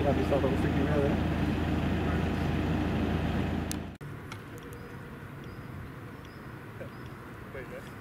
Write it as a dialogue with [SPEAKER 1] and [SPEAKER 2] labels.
[SPEAKER 1] Sağda bu fikirme de.
[SPEAKER 2] Böyle.